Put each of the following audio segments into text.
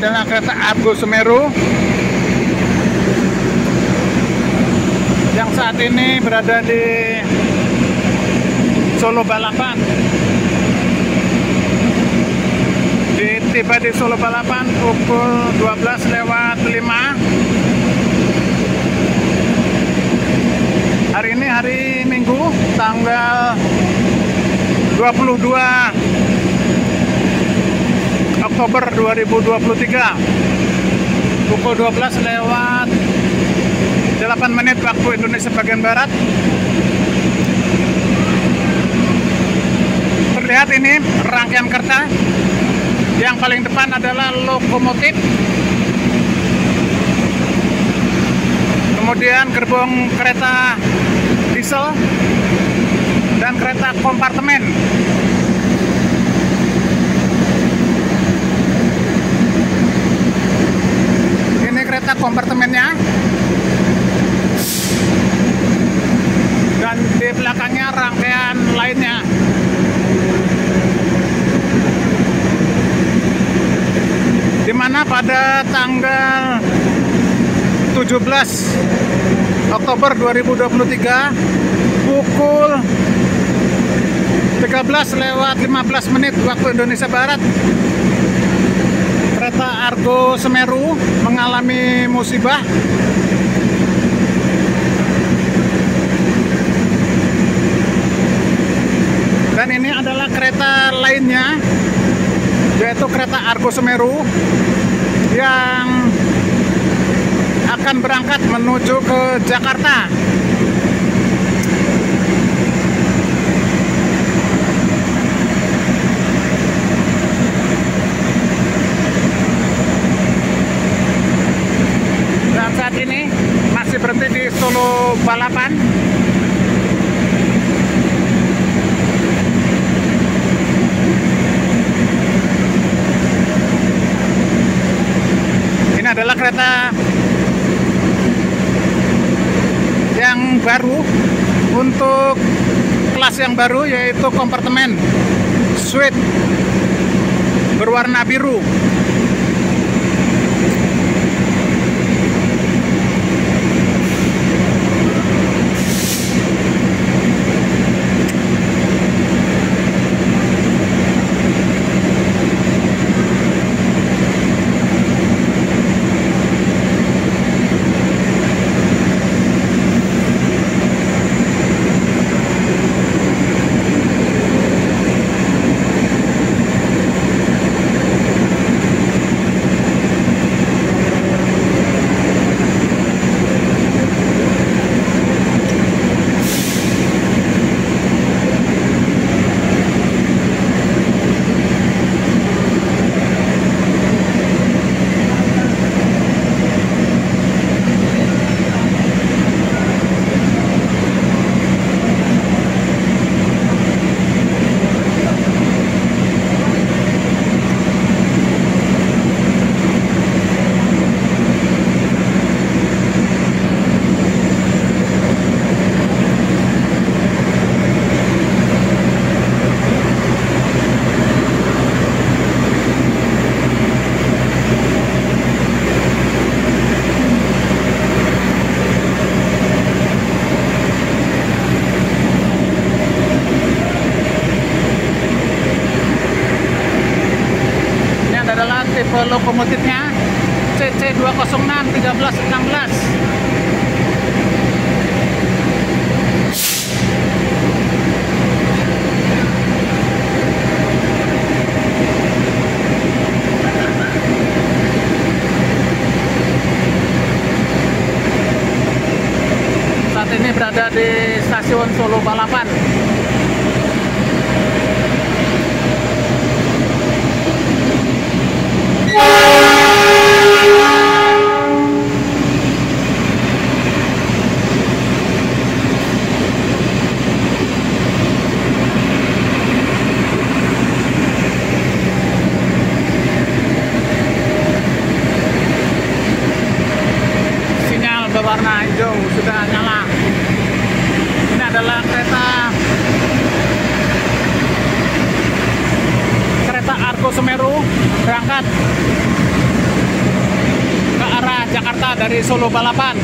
adalah kereta Argo Semeru yang saat ini berada di Solo Balapan. Di, tiba di Solo Balapan pukul 12 lewat 5. Hari ini hari Minggu tanggal 22 Oktober 2023 pukul 12 lewat 8 menit waktu Indonesia bagian Barat. Terlihat ini rangkaian kereta. Yang paling depan adalah lokomotif. Kemudian gerbong kereta diesel dan kereta kompartemen kereta kompartemennya. Dan di belakangnya rangkaian lainnya. Di mana pada tanggal 17 Oktober 2023 pukul 13 lewat 15 menit waktu Indonesia Barat Argo Semeru mengalami musibah. Dan ini adalah kereta lainnya yaitu kereta Argo Semeru yang akan berangkat menuju ke Jakarta berhenti di Solo Balapan. Ini adalah kereta yang baru untuk kelas yang baru yaitu kompartemen suite berwarna biru lokomotifnya CC206 1316 saat ini berada di stasiun Solo Balapan berwarna hijau sudah nyala ini adalah kereta kereta Argo Semeru berangkat Jakarta dari Solo Balapan.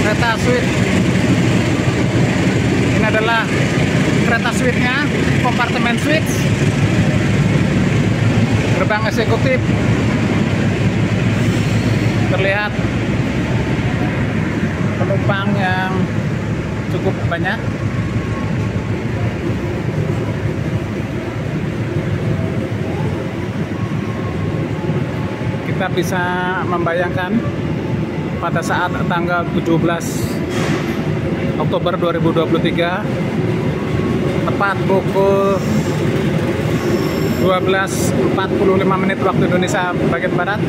Kereta suite. Ini adalah kereta suite-nya, kompartemen suite. Gerbang eksekutif. Terlihat penumpang yang cukup banyak kita bisa membayangkan pada saat tanggal 17 Oktober 2023 tepat pukul 12.45 menit waktu Indonesia bagian Barat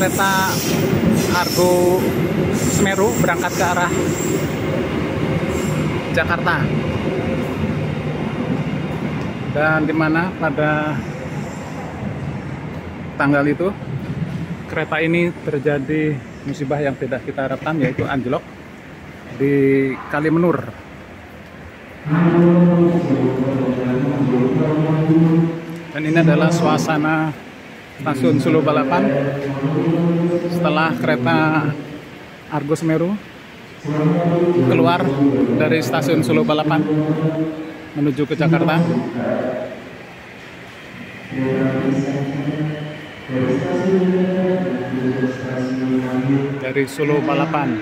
kereta Argo Semeru berangkat ke arah Jakarta. Dan di mana pada tanggal itu kereta ini terjadi musibah yang tidak kita harapkan yaitu anjlok di Kalimenur. Dan ini adalah suasana stasiun Solo Balapan setelah kereta Argo Semeru keluar dari stasiun Solo Balapan menuju ke Jakarta dari Solo Balapan.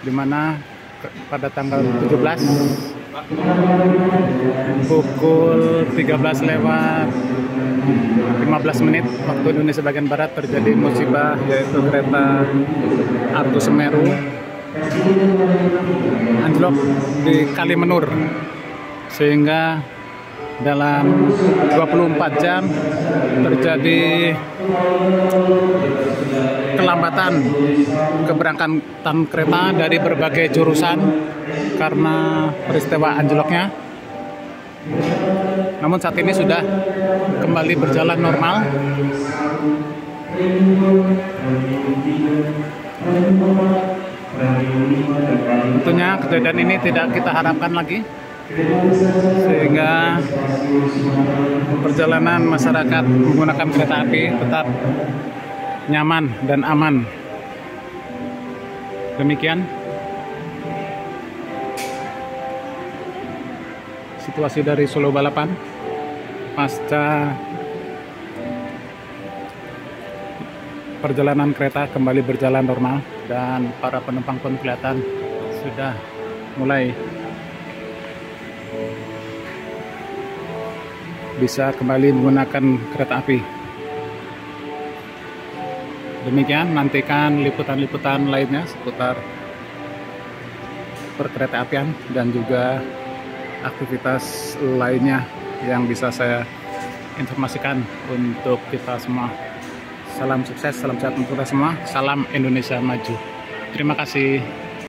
Di mana pada tanggal 17 pukul 13 lewat 15 menit waktu Indonesia bagian Barat terjadi musibah yaitu kereta Argo Semeru anjlok di Kalimenur sehingga dalam 24 jam terjadi kelambatan keberangkatan kereta dari berbagai jurusan karena peristiwa anjloknya. Namun saat ini sudah kembali berjalan normal. Tentunya kejadian ini tidak kita harapkan lagi sehingga perjalanan masyarakat menggunakan kereta api tetap nyaman dan aman. Demikian situasi dari Solo Balapan pasca perjalanan kereta kembali berjalan normal dan para penumpang pun kelihatan sudah mulai bisa kembali menggunakan kereta api. Demikian, nantikan liputan-liputan lainnya seputar perkereta apian dan juga aktivitas lainnya yang bisa saya informasikan untuk kita semua. Salam sukses, salam sehat untuk kita semua. Salam Indonesia maju. Terima kasih.